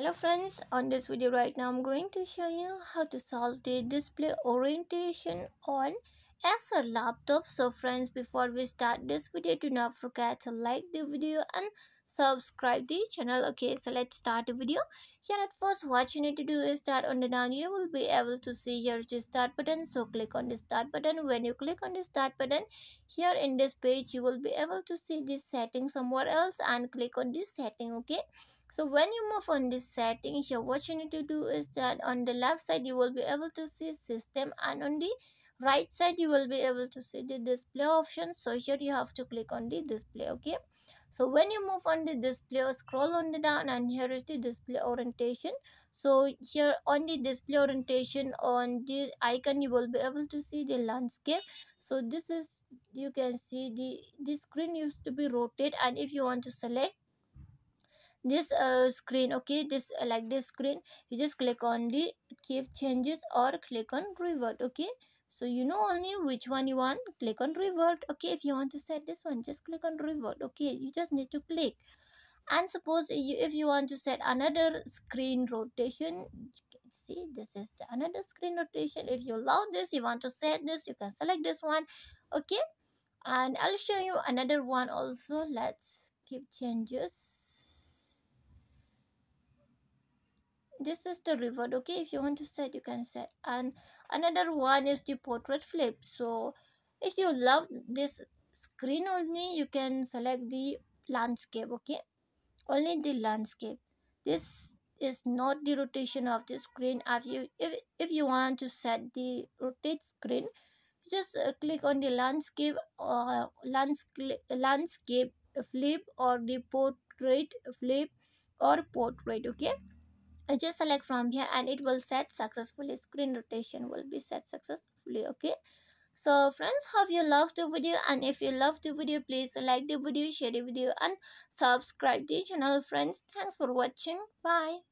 hello friends. On this video right now i'm going to show you how to solve the display orientation on acer laptop. So friends before we start this video do not forget to like the video and subscribe the channel. Okay so let's start the video. Here at first what you need to do is start on the down. You will be able to see here the start button. So click on the start button. When you click on the start button here in this page you will be able to see this setting somewhere else and click on this setting. Okay so when you move on this setting here what you need to do is that on the left side you will be able to see system and on the right side you will be able to see the display option. So here you have to click on the display okay? So when you move on the display scroll on the down and here is the display orientation. So here on the display orientation on the icon you will be able to see the landscape. So this is you can see the this screen used to be rotated and if you want to select this uh, screen okay this uh, like this screen you just click on the keep changes or click on revert okay? So you know only which one you want click on revert okay? If you want to set this one just click on revert okay? You just need to click. And suppose you, if you want to set another screen rotation see this is the another screen rotation. If you love this you want to set this you can select this one okay? And i'll show you another one also. Let's keep changes this is the revert okay? If you want to set you can set. And another one is the portrait flip. So if you love this screen only you can select the landscape okay? Only the landscape. This is not the rotation of the screen. If you if, if you want to set the rotate screen just uh, click on the landscape or uh, landscape landscape flip or the portrait flip or portrait okay just select from here and it will set successfully screen rotation will be set successfully okay? So friends hope you loved the video and if you loved the video please like the video share the video and subscribe the channel friends. Thanks for watching. Bye